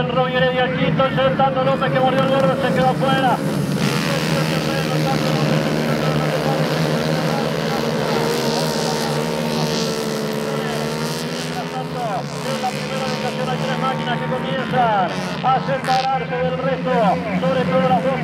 el Rubio Heredia, el quinto, Sentando López que mordió el gordo, se quedó ubicación, hay tres máquinas que comienzan a separarse del resto, sobre todo las dos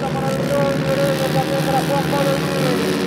la para el gol, derecha, también para Juan Pablo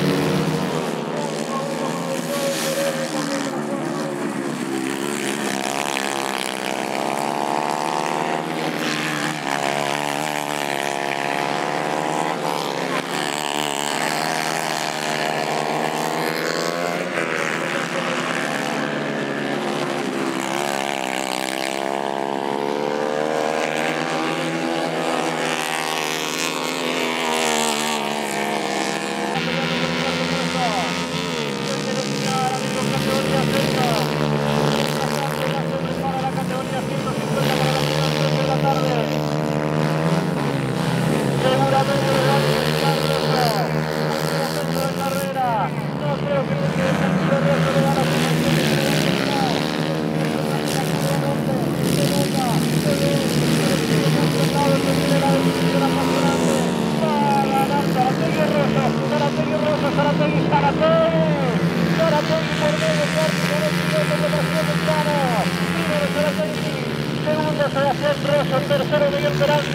Sebastián Rosso, tercero Miguel Peranzi.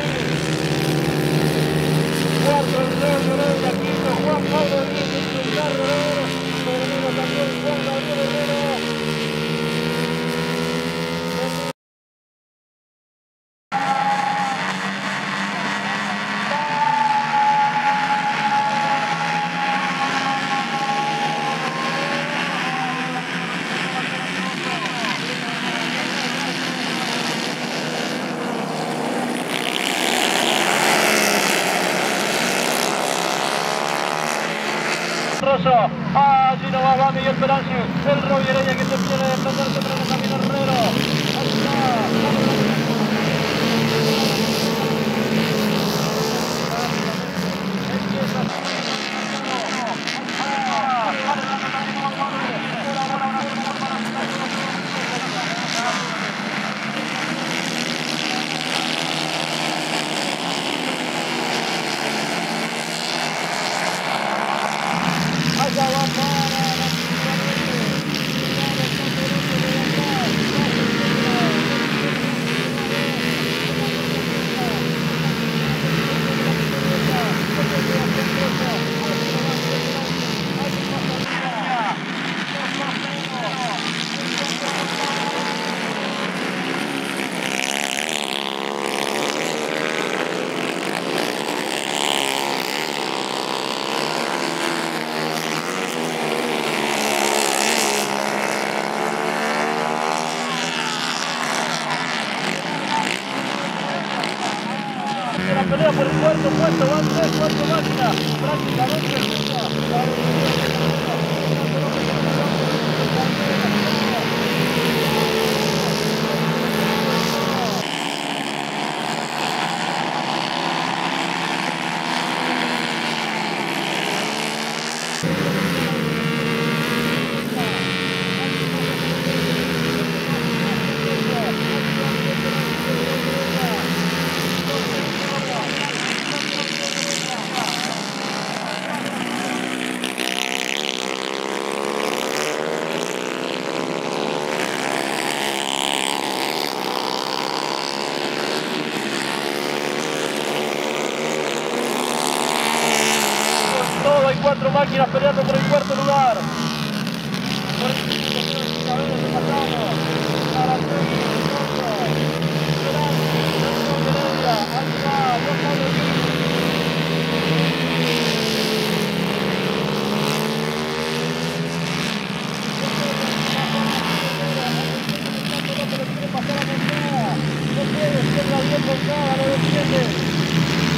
Cuarto el Heredia, quinto Juan Pablo Díaz, el Gabriel Herrera. Rosso, allí no va Miguel cuatro máquinas peleando por el cuarto lugar. No puede, cierra bien con cada, lo defiende.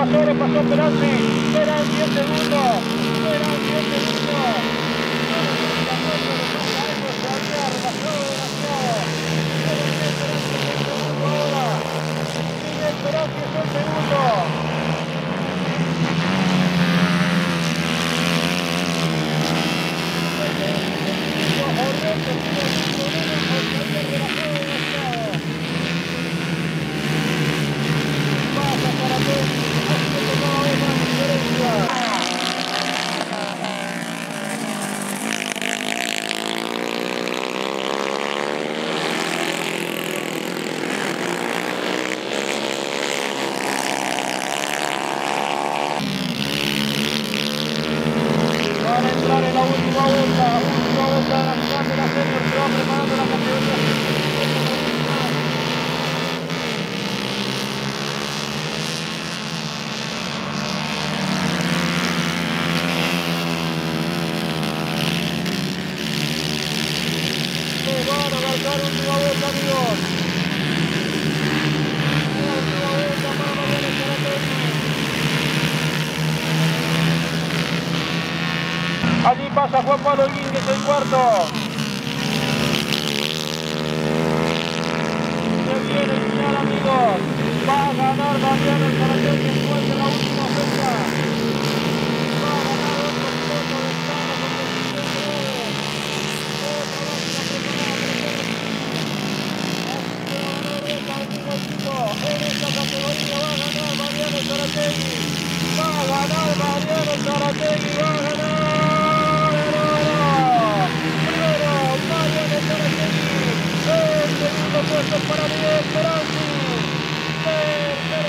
pasó, lo pasó Perón, eran 10 segundos, 10 segundos. Juan Pablo Guínguez el cuarto. Se viene el final, amigos. Va a ganar Mariano el de la última fecha. Va a ganar de Estado con 27 Otra máquina preparada, En esta categoría va a ganar Mariano Zarategui. Va a ganar Mariano Zarategui. Va a ganar Zarategui. El segundo puesto para Miguel. Tercero